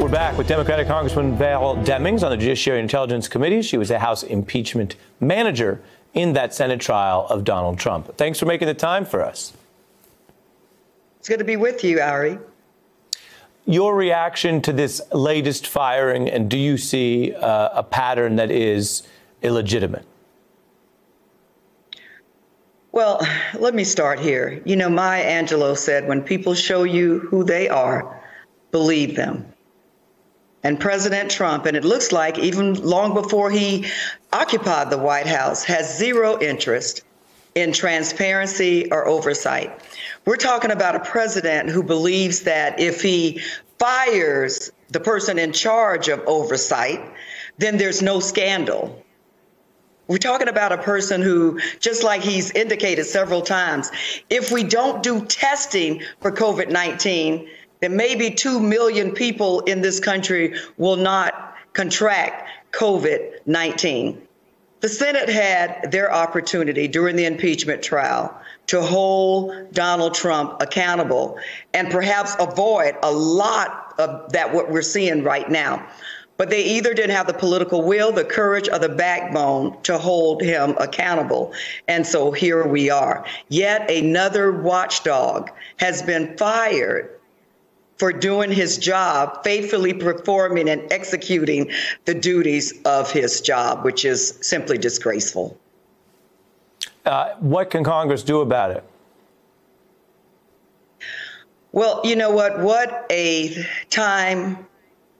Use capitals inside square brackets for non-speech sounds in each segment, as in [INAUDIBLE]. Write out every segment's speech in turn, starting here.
We're back with Democratic Congressman Val Demings on the Judiciary and Intelligence Committee. She was the House impeachment manager in that Senate trial of Donald Trump. Thanks for making the time for us. It's good to be with you, Ari. Your reaction to this latest firing, and do you see uh, a pattern that is illegitimate? Well, let me start here. You know, Maya Angelou said, when people show you who they are, believe them and President Trump, and it looks like even long before he occupied the White House, has zero interest in transparency or oversight. We're talking about a president who believes that if he fires the person in charge of oversight, then there's no scandal. We're talking about a person who, just like he's indicated several times, if we don't do testing for COVID 19, that maybe 2 million people in this country will not contract COVID 19. The Senate had their opportunity during the impeachment trial to hold Donald Trump accountable and perhaps avoid a lot of that what we're seeing right now. But they either didn't have the political will, the courage, or the backbone to hold him accountable. And so here we are. Yet another watchdog has been fired for doing his job, faithfully performing and executing the duties of his job, which is simply disgraceful. Uh, what can Congress do about it? Well, you know what? What a time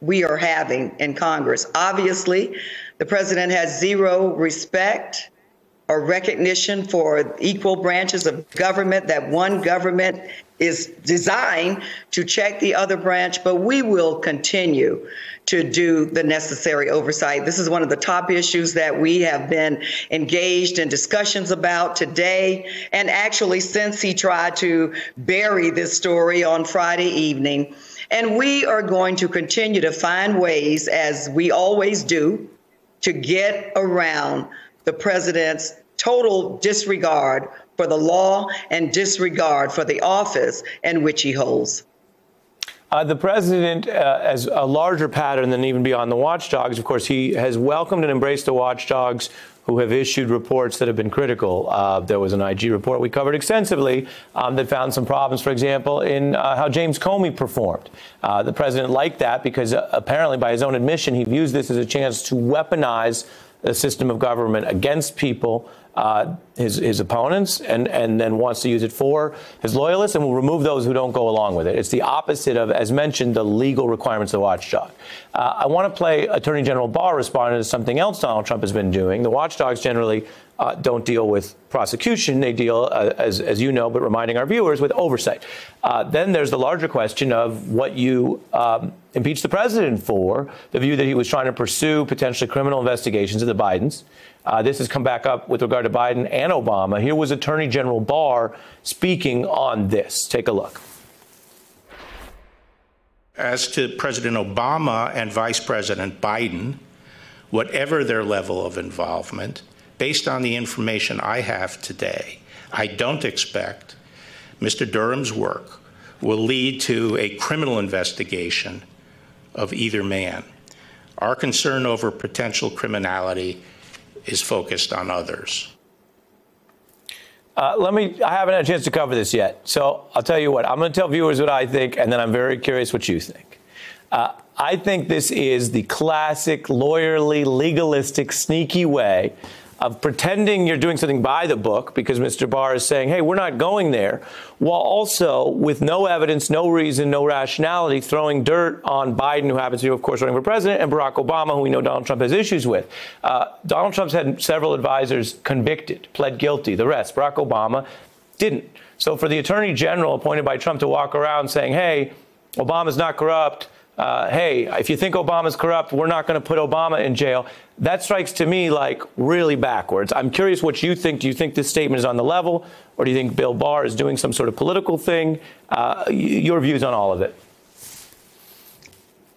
we are having in Congress. Obviously, the president has zero respect or recognition for equal branches of government, that one government is designed to check the other branch, but we will continue to do the necessary oversight. This is one of the top issues that we have been engaged in discussions about today, and actually since he tried to bury this story on Friday evening. And we are going to continue to find ways, as we always do, to get around the president's total disregard for the law and disregard for the office in which he holds. Uh, the president, uh, as a larger pattern than even beyond the watchdogs, of course, he has welcomed and embraced the watchdogs who have issued reports that have been critical. Uh, there was an IG report we covered extensively um, that found some problems, for example, in uh, how James Comey performed. Uh, the president liked that because uh, apparently, by his own admission, he views this as a chance to weaponize the system of government against people uh, his, his opponents and, and then wants to use it for his loyalists and will remove those who don't go along with it. It's the opposite of, as mentioned, the legal requirements of the watchdog. Uh, I want to play Attorney General Barr responding to something else Donald Trump has been doing. The watchdogs generally uh, don't deal with prosecution. They deal, uh, as, as you know, but reminding our viewers, with oversight. Uh, then there's the larger question of what you um, impeach the president for, the view that he was trying to pursue potentially criminal investigations of the Bidens. Uh, this has come back up with regard to Biden and Obama. Here was Attorney General Barr speaking on this. Take a look. As to President Obama and Vice President Biden, whatever their level of involvement, based on the information I have today, I don't expect Mr. Durham's work will lead to a criminal investigation of either man. Our concern over potential criminality is focused on others. Uh, let me, I haven't had a chance to cover this yet. So I'll tell you what, I'm going to tell viewers what I think, and then I'm very curious what you think. Uh, I think this is the classic, lawyerly, legalistic, sneaky way of pretending you're doing something by the book because Mr. Barr is saying, hey, we're not going there, while also, with no evidence, no reason, no rationality, throwing dirt on Biden, who happens to be, of course, running for president, and Barack Obama, who we know Donald Trump has issues with. Uh, Donald Trump's had several advisors convicted, pled guilty, the rest. Barack Obama didn't. So for the attorney general appointed by Trump to walk around saying, hey, Obama's not corrupt, uh, hey, if you think Obama's corrupt, we're not going to put Obama in jail. That strikes to me like really backwards. I'm curious what you think. Do you think this statement is on the level, or do you think Bill Barr is doing some sort of political thing? Uh, your views on all of it.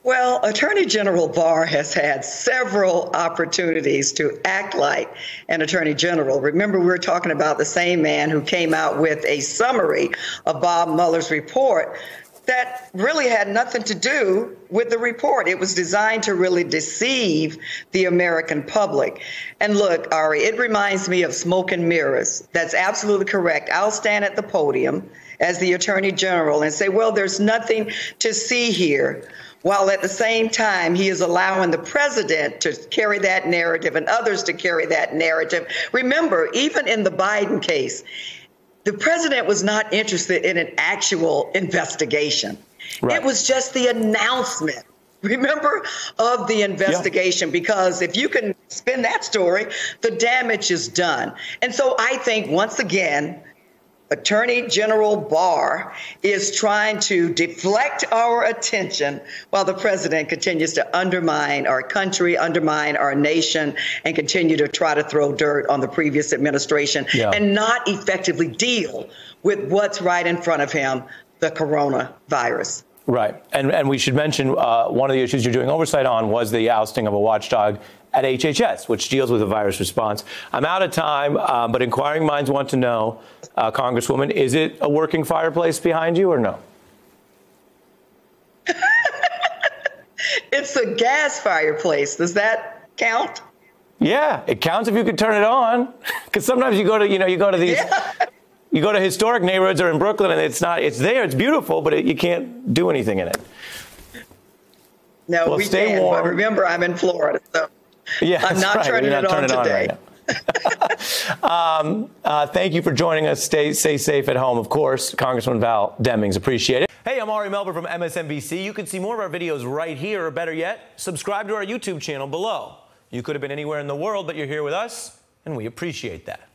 Well, Attorney General Barr has had several opportunities to act like an Attorney General. Remember, we are talking about the same man who came out with a summary of Bob Mueller's report that really had nothing to do with the report. It was designed to really deceive the American public. And look, Ari, it reminds me of smoke and mirrors. That's absolutely correct. I'll stand at the podium as the Attorney General and say, well, there's nothing to see here. While at the same time, he is allowing the president to carry that narrative and others to carry that narrative. Remember, even in the Biden case, the president was not interested in an actual investigation. Right. It was just the announcement, remember, of the investigation. Yeah. Because if you can spin that story, the damage is done. And so I think, once again, Attorney General Barr is trying to deflect our attention while the president continues to undermine our country, undermine our nation, and continue to try to throw dirt on the previous administration yeah. and not effectively deal with what's right in front of him the coronavirus. Right. And, and we should mention uh, one of the issues you're doing oversight on was the ousting of a watchdog at HHS, which deals with the virus response. I'm out of time, uh, but inquiring minds want to know, uh, Congresswoman, is it a working fireplace behind you or no? [LAUGHS] it's a gas fireplace. Does that count? Yeah, it counts if you can turn it on. [LAUGHS] Because sometimes you go to, you know, you go to these. Yeah. [LAUGHS] You go to historic neighborhoods or in Brooklyn, and it's not. It's there. It's beautiful, but it, you can't do anything in it. No, well, we stay can. Warm. But remember, I'm in Florida, so yeah, I'm not right. turning not it on today. It on right [LAUGHS] um, uh, thank you for joining us. Stay, stay safe at home, of course. Congressman Val Demings, appreciate it. Hey, I'm Ari Melber from MSNBC. You can see more of our videos right here, or better yet, subscribe to our YouTube channel below. You could have been anywhere in the world, but you're here with us, and we appreciate that.